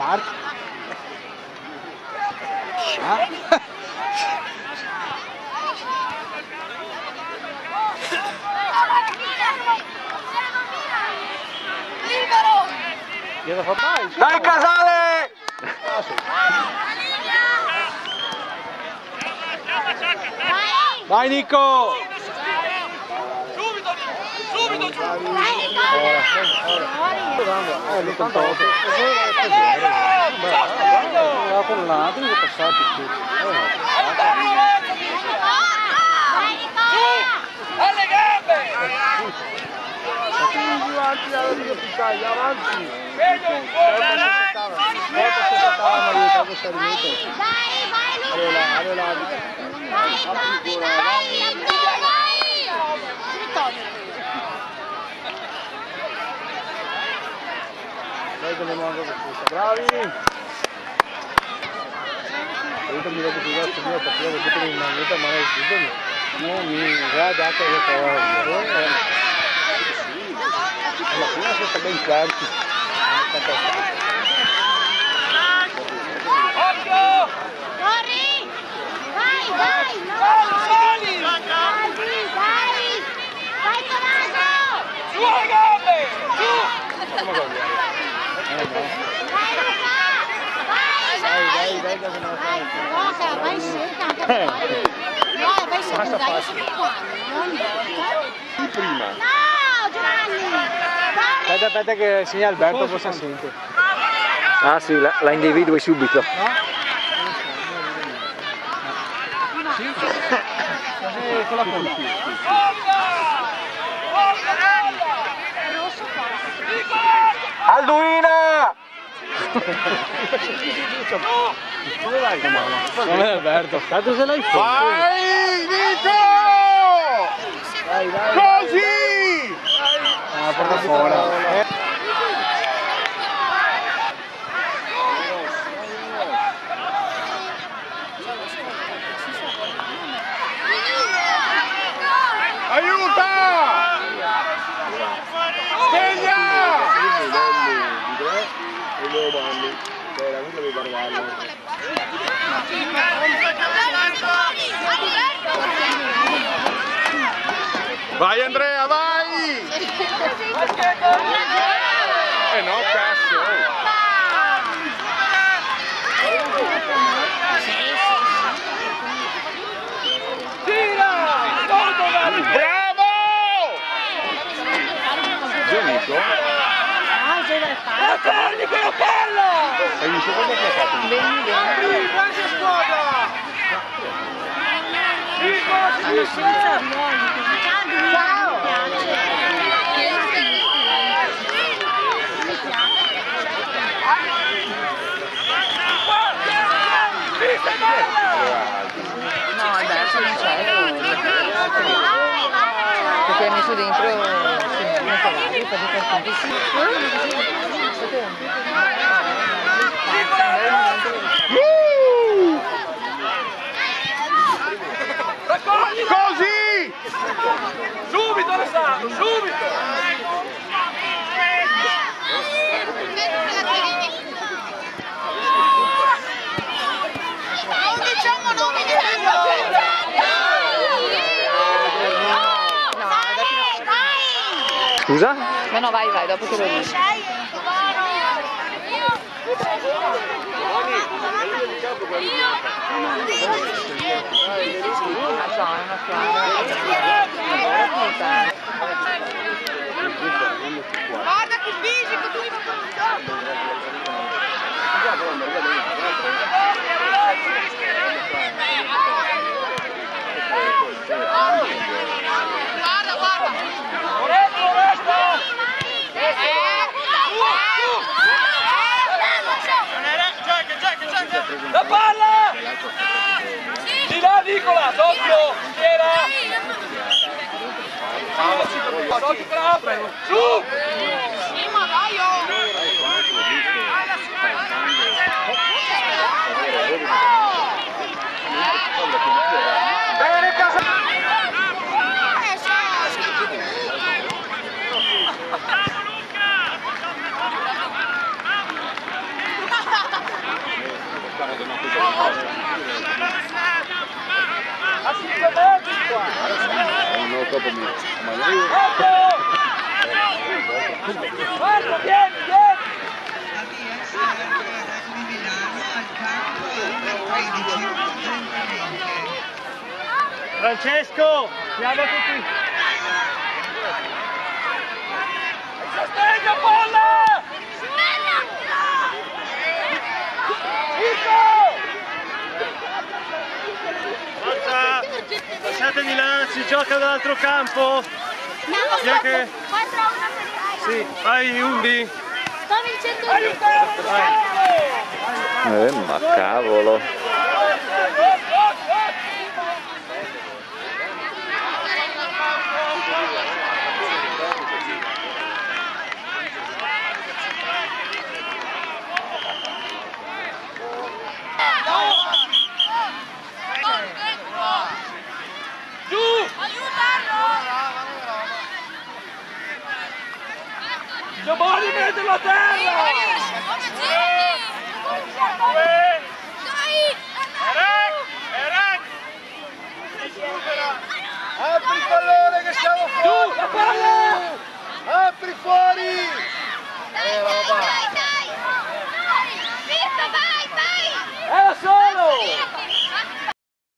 Mark. Ja. Dai Casale! Vai Nico! vamos giù! vamos Nicola! vamos l'88. vamos con vai, Vai, con le mando questa bravi aiutami dopo ti do subito perché io vedete mi mandate male il subito no mi già dato io però alla fine sono stato in carti occhio corri vai vai vai vai vai vai Tommaso sulle gambe su come cambiare Vai! Vai, vai cerca anche fuori. No, vai cerca, dai, sono qua. Non volta. Prima. No, Giovanni! Aspetta, aspetta che segna Alberto cosa sente. Ah sì, la, la individui subito. Eh, con la colpa. Alduina! Dove vai? Non è Alberto. Tanto se l'hai fatto. Vai Nico! Vai, vai. Così! Ah, porta fuori. Giovanni, che Carvalho. Vai Andrea, vai! Eh no, cazzo! La torni quella palla! Hai visto cosa ti ha fatto? Squadra! Nico, sì, sì! No, adesso non c'è. Perché hai messo dentro sì, non cavalli, praticamente sì. Raccogli! Subito Alessandro, subito! Non diciamo nomi di Vai, vai! Scusa? No, no, vai, vai, dopo te lo dico. So, una squadra. Guarda che fisico, tu Guarda, guarda! Oretto, resta! La palla! Di là Nicola, occhio! Só o grau, velho. Chu! Dopo mi... Ma io... Marco, vieni, vieni! Francesco, chiama tutti. Sostegno, palla! Nico! Forza! Lasciateli là, si gioca dall'altro campo. Chi è che... 4 a 1 per il Sì, vai Umbi. Sto vincendo io. Eh, ma cavolo. Giovanni, mettilo a terra! Apri il pallone che siamo la palla! Apri fuori!